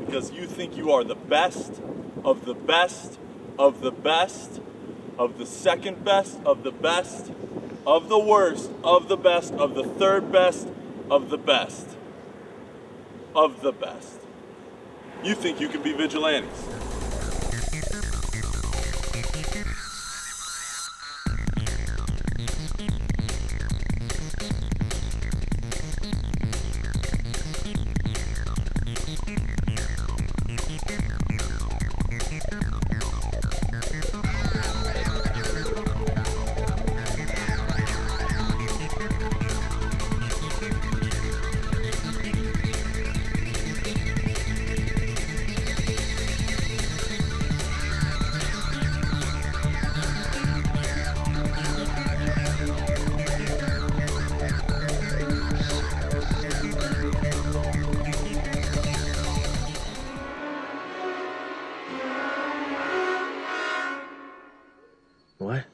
because you think you are the best of the best of the best of the second best of the best of the worst of the best of the third best of the best of the best. You think you can be vigilantes. What?